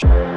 Sure.